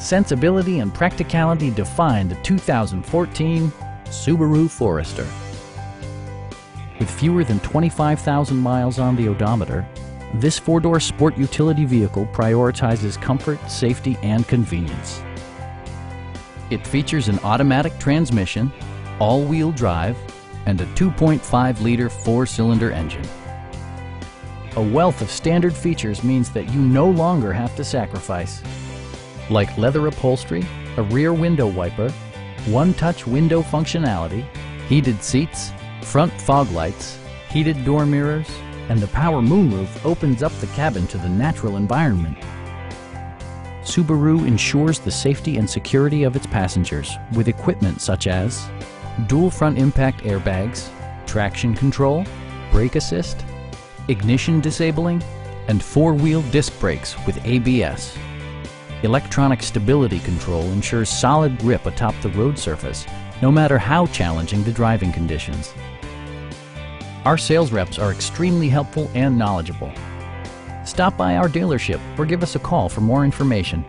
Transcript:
sensibility and practicality define the 2014 Subaru Forester. With fewer than 25,000 miles on the odometer, this four-door sport utility vehicle prioritizes comfort, safety, and convenience. It features an automatic transmission, all-wheel drive, and a 2.5-liter four-cylinder engine. A wealth of standard features means that you no longer have to sacrifice, like leather upholstery, a rear window wiper, one-touch window functionality, heated seats, front fog lights, heated door mirrors, and the power moonroof opens up the cabin to the natural environment. Subaru ensures the safety and security of its passengers with equipment such as dual front impact airbags, traction control, brake assist, ignition disabling, and four-wheel disc brakes with ABS. Electronic stability control ensures solid grip atop the road surface, no matter how challenging the driving conditions. Our sales reps are extremely helpful and knowledgeable. Stop by our dealership or give us a call for more information.